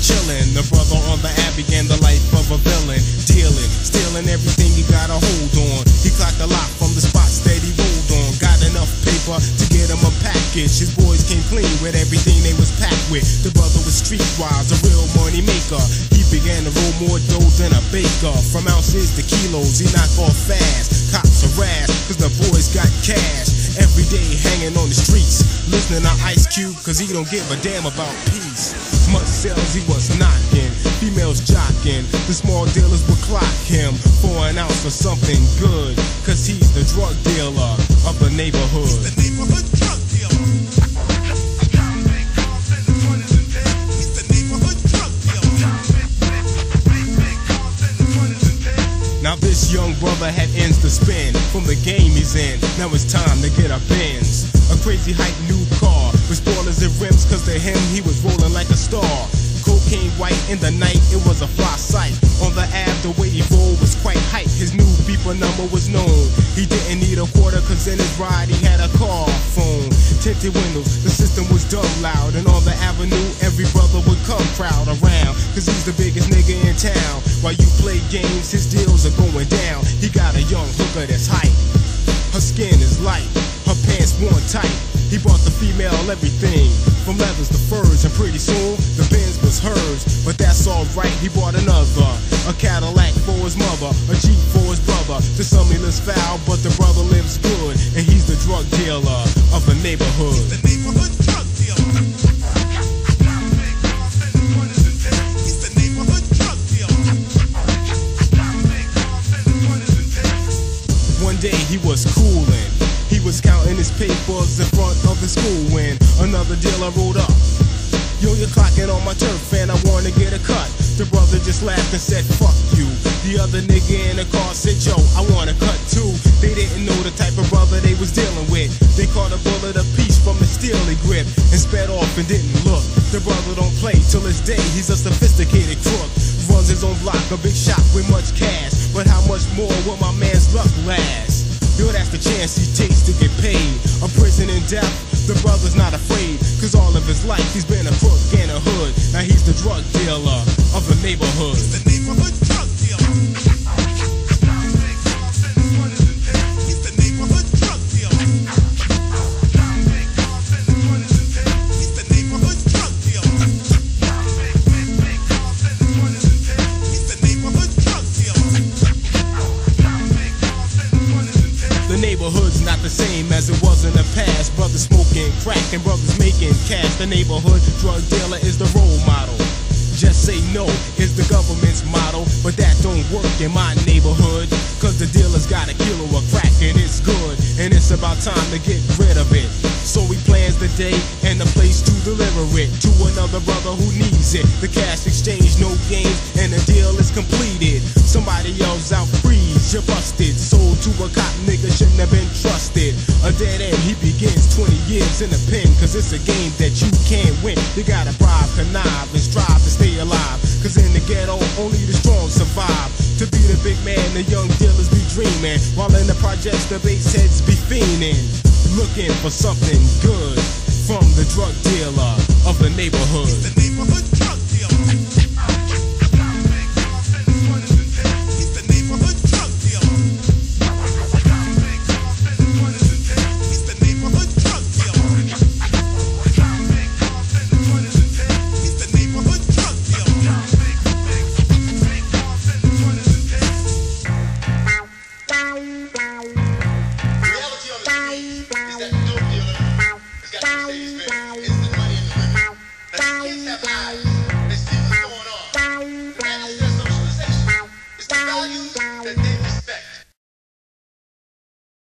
chillin'. The brother on the app began the life of a villain. Dealing, stealing everything he got a hold on. He clocked a lot from the spots that he rolled on. Got enough paper to get him a package. His boys came clean with everything they was packed with. The brother was streetwise, a real money maker. He began to roll more dough than a baker. From ounces to kilos, he knocked off fast. Cops harassed, listening to Ice Cube, cause he don't give a damn about peace. Much sales he was knocking, females jocking. The small dealers would clock him for an ounce of something good, cause he's the drug dealer of the neighborhood. The neighborhood drug dealer. He's the neighborhood drug dealer. Now this young brother had ends to spend from the game he's in. Now it's time to get a Benz. A crazy hype new to him he was rolling like a star. Cocaine white in the night, it was a fly sight. On the ab, the way he rolled was quite hype. His new beeper number was known. He didn't need a quarter, cause in his ride he had a car phone. Tinted windows, the system was dumb loud. And on the avenue, every brother would come crowd around. Cause he's the biggest nigga in town. While you play games, his deals are going down. He got a young hooker that's hype. Her skin is light, her pants worn tight. He bought the female everything, from leathers to furs, and pretty soon the Benz was hers. But that's alright, he bought another, a Cadillac for his mother, a Jeep for his brother. To some he lives foul, but the brother lives good, and he's the drug dealer of the neighborhood. The neighborhood drug dealer. He's the neighborhood drug dealer. One day he was coolin'. Was counting his papers in front of the school when another dealer rolled up. Yo, you're clocking on my turf and I wanna get a cut. The brother just laughed and said, fuck you. The other nigga in the car said, yo, I wanna cut too. They didn't know the type of brother they was dealing with. They caught a bullet apiece from a steel grip and sped off and didn't look. The brother don't play till this day, he's a sophisticated crook. Runs his own block, a big shop with much cash. But how much more will my man's luck last? Yo, that's the chance he takes to get paid. A prison in death, the brother's not afraid. Cause all of his life he's been a crook and a hood. Now he's the drug dealer of the neighborhood. It was in the past. Brothers smoking crack and brothers making cash. The neighborhood drug dealer is the role model. Just say no is the government's motto, but that don't work in my neighborhood. Cause the dealer's got a kilo of crack and it's good, and it's about time to get rid of it. So we plans the day and the another brother who needs it. The cash exchange, no games, and the deal is completed. Somebody yells out, freeze, you're busted. Sold to a cop nigga, shouldn't have been trusted. A dead end, he begins 20 years in the pen, cause it's a game that you can't win. You gotta bribe, connive, and strive to stay alive. Cause in the ghetto, only the strong survive. To be the big man, the young dealers be dreaming. While in the projects, the base heads be fiending. Looking for something good from the drug dealer of the neighborhood. is about.